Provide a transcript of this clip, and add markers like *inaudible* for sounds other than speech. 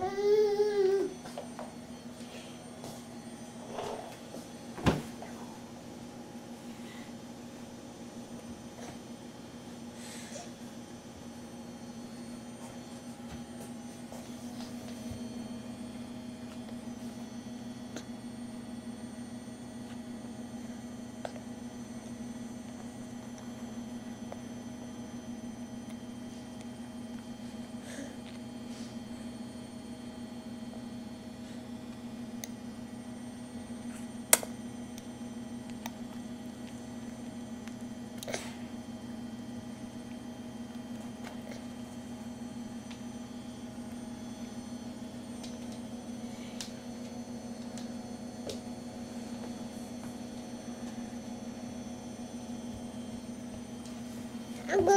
Mm. *laughs* أبو